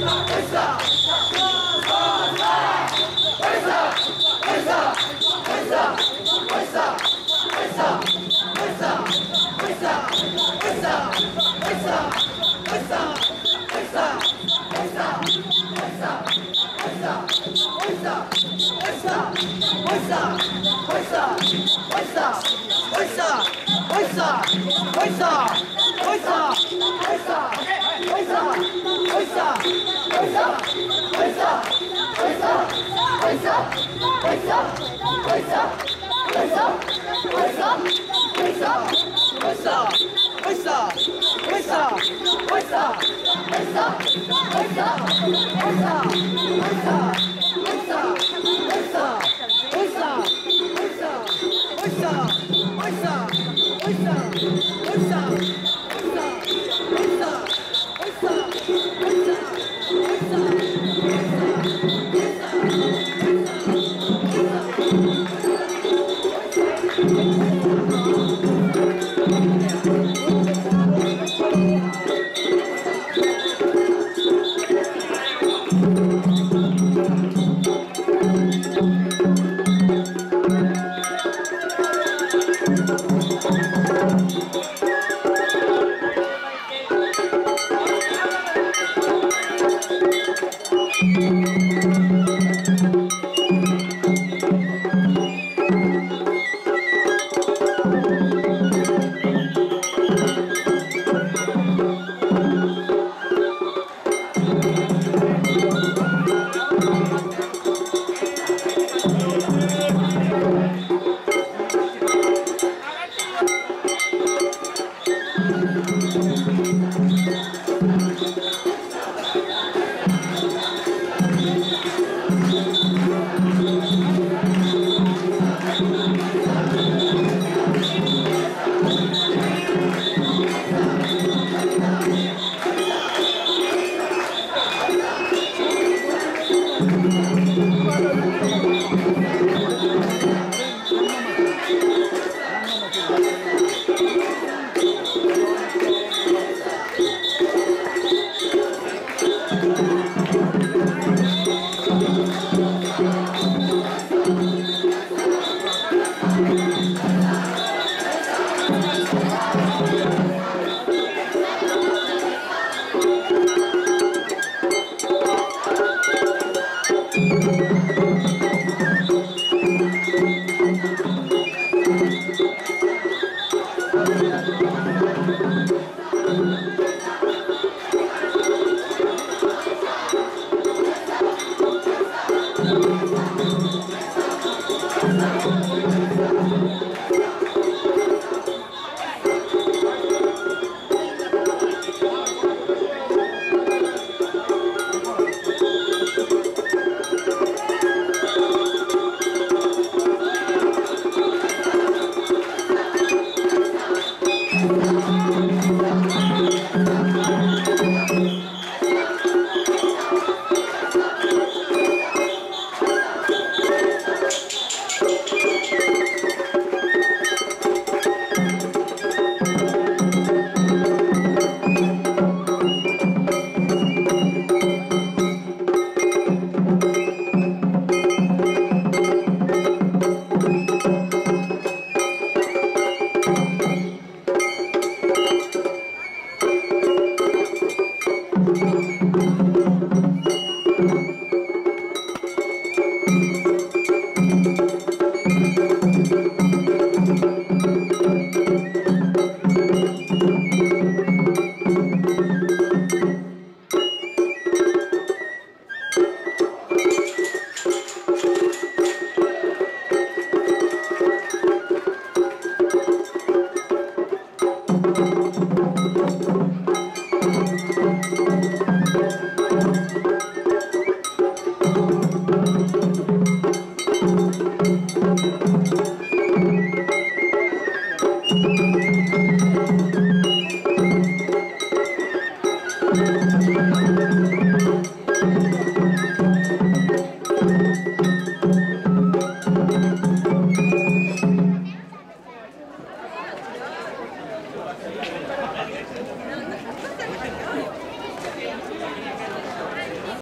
Cabeça! Cabeça! Deus. Thank. Thank you. Música